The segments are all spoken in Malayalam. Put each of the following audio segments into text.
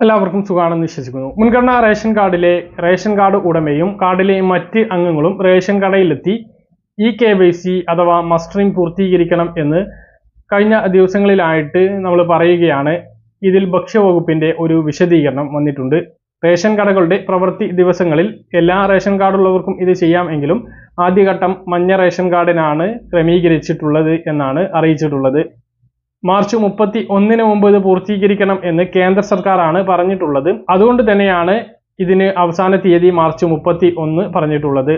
എല്ലാവർക്കും സുഖമാണെന്ന് വിശ്വസിക്കുന്നു. മുൻഗണന റേഷൻ കാർഡിലെ റേഷൻ കാർഡ് ഉടമയും കാർഡിലെ മറ്റ് അംഗങ്ങളും റേഷൻ കടയിലെത്തി ഇ കെ വൈ സി അഥവാ മസ്റ്ററിംഗ് പൂർത്തീകരിക്കണം എന്ന് കഴിഞ്ഞ ദിവസങ്ങളിലായിട്ട് നമ്മൾ പറയുകയാണ്. ഇതിൽ ഭക്ഷ്യവകുപ്പിന്റെ ഒരു വിശദീകരണം വന്നിട്ടുണ്ട്. റേഷൻ കടകളുടെ പ്രവൃത്തി ദിവസങ്ങളിൽ എല്ലാ റേഷൻ കാർഡുള്ളവർക്കും ഇത് ചെയ്യാം എങ്കിലും ആദ്യഘട്ടം മഞ്ഞ റേഷൻ കാർഡിനാണ് ക്രമീകരിച്ചിട്ടുള്ളത് എന്നാണ് അറിയിച്ചിട്ടുള്ളത്. മാർച്ച് മുപ്പത്തി ഒന്നിന് മുമ്പ് ഇത് പൂർത്തീകരിക്കണം എന്ന് കേന്ദ്ര സർക്കാരാണ് പറഞ്ഞിട്ടുള്ളത്. അതുകൊണ്ട് തന്നെയാണ് ഇതിന് അവസാന തീയതി മാർച്ച് മുപ്പത്തി ഒന്ന് പറഞ്ഞിട്ടുള്ളത്.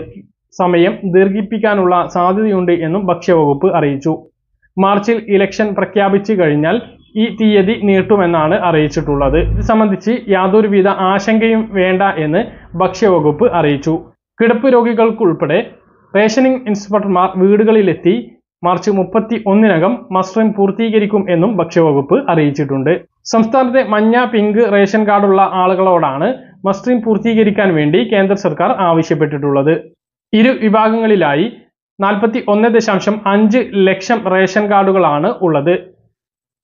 സമയം ദീർഘിപ്പിക്കാനുള്ള സാധ്യതയുണ്ട് എന്നും ഭക്ഷ്യവകുപ്പ് അറിയിച്ചു. മാർച്ചിൽ ഇലക്ഷൻ പ്രഖ്യാപിച്ചു കഴിഞ്ഞാൽ ഈ തീയതി നീട്ടുമെന്നാണ് അറിയിച്ചിട്ടുള്ളത്. ഇത് സംബന്ധിച്ച് യാതൊരുവിധ ആശങ്കയും വേണ്ട എന്ന് ഭക്ഷ്യവകുപ്പ് അറിയിച്ചു. കിടപ്പ് രോഗികൾക്കുൾപ്പെടെ റേഷനിംഗ് ഇൻസ്പെക്ടർമാർ വീടുകളിലെത്തി മാർച്ച് മുപ്പത്തി ഒന്നിനകം മസ്റ്ററിംഗ് പൂർത്തീകരിക്കും എന്നും ഭക്ഷ്യവകുപ്പ് അറിയിച്ചിട്ടുണ്ട്. സംസ്ഥാനത്തെ മഞ്ഞ പിങ്ക് റേഷൻ കാർഡുള്ള ആളുകളോടാണ് മസ്റ്ററിംഗ് പൂർത്തീകരിക്കാൻ വേണ്ടി കേന്ദ്ര സർക്കാർ ആവശ്യപ്പെട്ടിട്ടുള്ളത്. ഇരു വിഭാഗങ്ങളിലായി നാൽപ്പത്തി ഒന്ന് ദശാംശം അഞ്ച് ലക്ഷം റേഷൻ കാർഡുകളാണ് ഉള്ളത്.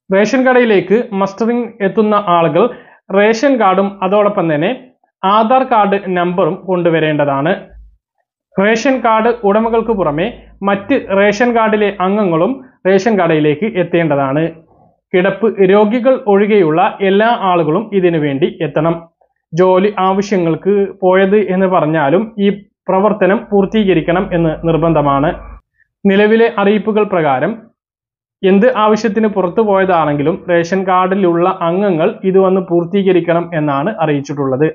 റേഷൻ കടയിലേക്ക് മസ്റ്ററിംഗ് എത്തുന്ന ആളുകൾ റേഷൻ കാർഡും അതോടൊപ്പം തന്നെ ആധാർ കാർഡ് നമ്പറും കൊണ്ടുവരേണ്ടതാണ്. റേഷൻ കാർഡ് ഉടമകൾക്ക് പുറമെ മറ്റ് റേഷൻ കാർഡിലെ അംഗങ്ങളും റേഷൻ കടയിലേക്ക് എത്തേണ്ടതാണ്. കിടപ്പ് രോഗികൾ ഒഴികെയുള്ള എല്ലാ ആളുകളും ഇതിനു വേണ്ടി എത്തണം. ജോലി ആവശ്യങ്ങൾക്ക് പോയത് എന്ന് പറഞ്ഞാലും ഈ പ്രവർത്തനം പൂർത്തീകരിക്കണം എന്ന് നിർബന്ധമാണ്. നിലവിലെ അറിയിപ്പുകൾ പ്രകാരം എന്ത് ആവശ്യത്തിന് പുറത്തു പോയതാണെങ്കിലും റേഷൻ കാർഡിലുള്ള അംഗങ്ങൾ ഇത് വന്ന് പൂർത്തീകരിക്കണം എന്നാണ് അറിയിച്ചിട്ടുള്ളത്.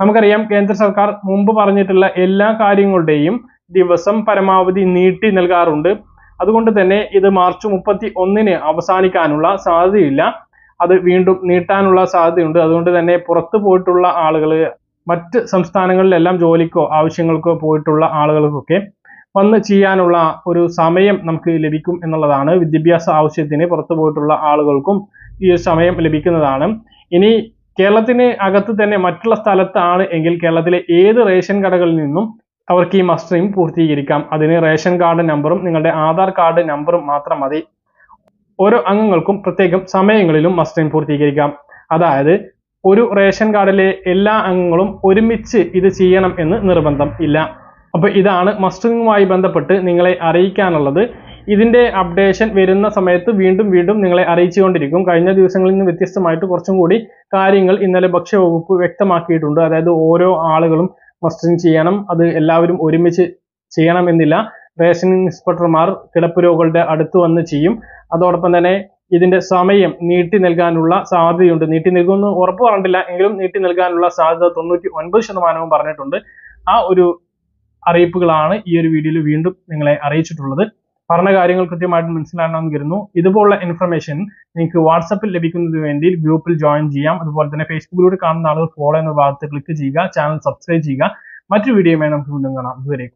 നമുക്കറിയാം കേന്ദ്ര സർക്കാർ മുമ്പ് പറഞ്ഞിട്ടുള്ള എല്ലാ കാര്യങ്ങളുടെയും ദിവസം പരമാവധി നീട്ടി നൽകാറുണ്ട്. അതുകൊണ്ട് തന്നെ ഇത് മാർച്ച് മുപ്പത്തി ഒന്നിന് അവസാനിക്കാനുള്ള സാധ്യതയില്ല. അത് വീണ്ടും നീട്ടാനുള്ള സാധ്യതയുണ്ട്. അതുകൊണ്ട് തന്നെ പുറത്തു പോയിട്ടുള്ള ആളുകൾ മറ്റ് സംസ്ഥാനങ്ങളിലെല്ലാം ജോലിക്കോ ആവശ്യങ്ങൾക്കോ പോയിട്ടുള്ള ആളുകൾക്കൊക്കെ വന്ന് ചെയ്യാനുള്ള ഒരു സമയം നമുക്ക് ലഭിക്കും എന്നുള്ളതാണ് വിദ്യാഭ്യാസ ആവശ്യത്തിന് പുറത്തു പോയിട്ടുള്ള ആളുകൾക്കും ഈ സമയം ലഭിക്കുന്നതാണ്. ഇനി കേരളത്തിന് അകത്ത് തന്നെ മറ്റുള്ള സ്ഥലത്താണ് എങ്കിൽ കേരളത്തിലെ ഏത് റേഷൻ കടകളിൽ നിന്നും അവർക്ക് ഈ മസ്റ്ററിം പൂർത്തീകരിക്കാം. അതിന് റേഷൻ കാർഡ് നമ്പറും നിങ്ങളുടെ ആധാർ കാർഡ് നമ്പറും മാത്രം മതി. ഓരോ അംഗങ്ങൾക്കും പ്രത്യേകം സമയങ്ങളിലും മസ്റ്ററിം പൂർത്തീകരിക്കാം. അതായത് ഒരു റേഷൻ കാർഡിലെ എല്ലാ അംഗങ്ങളും ഒരുമിച്ച് ഇത് ചെയ്യണം എന്ന് നിർബന്ധം ഇല്ല. അപ്പൊ ഇതാണ് മസ്റ്ററിങ്ങുമായി ബന്ധപ്പെട്ട് നിങ്ങളെ അറിയിക്കാനുള്ളത്. ഇതിന്റെ അപ്ഡേഷൻ വരുന്ന സമയത്ത് വീണ്ടും വീണ്ടും നിങ്ങളെ അറിയിച്ചുകൊണ്ടിരിക്കും. കഴിഞ്ഞ ദിവസങ്ങളിൽ നിന്ന് വ്യത്യസ്തമായിട്ട് കുറച്ചും കൂടി കാര്യങ്ങൾ ഇന്നലെ ഭക്ഷ്യവകുപ്പ് വ്യക്തമാക്കിയിട്ടുണ്ട്. അതായത് ഓരോ ആളുകളും മസ്റ്ററിങ് ചെയ്യണം അത് എല്ലാവരും ഒരുമിച്ച് ചെയ്യണമെന്നില്ല. റേഷൻ ഇൻസ്പെക്ടർമാർ കിടപ്പ് രോഗികളുടെ അടുത്ത് വന്ന് ചെയ്യും. അതോടൊപ്പം തന്നെ ഇതിന്റെ സമയം നീട്ടി നൽകാനുള്ള സാധ്യതയുണ്ട്. നീട്ടി നൽകുമെന്ന് ഉറപ്പ് പറഞ്ഞിട്ടില്ല എങ്കിലും നീട്ടി നൽകാനുള്ള സാധ്യത തൊണ്ണൂറ്റി ഒൻപത് ശതമാനവും പറഞ്ഞിട്ടുണ്ട്. ആ ഒരു അറിയിപ്പുകളാണ് ഈ ഒരു വീഡിയോയിൽ വീണ്ടും നിങ്ങളെ അറിയിച്ചിട്ടുള്ളത്. പറഞ്ഞ കാര്യങ്ങൾ കൃത്യമായിട്ട് മനസ്സിലാകണമെന്ന് കരുതുന്നു ഇതുപോലുള്ള ഇൻഫർമേഷൻ നിങ്ങൾക്ക് വാട്സപ്പിൽ ലഭിക്കുന്നതിന് വേണ്ടി ഗ്രൂപ്പിൽ ജോയിൻ ചെയ്യാം. അതുപോലെ തന്നെ ഫേസ്ബുക്കിലൂടെ കാണുന്ന ആളുകൾ ഫോളോ എന്ന ഭാഗത്ത് ക്ലിക്ക് ചെയ്യുക. ചാനൽ സബ്സ്ക്രൈബ് ചെയ്യുക. മറ്റൊരു വീഡിയോയുമായി നമുക്ക് വീണ്ടും കാണാം. ഇതുവരെ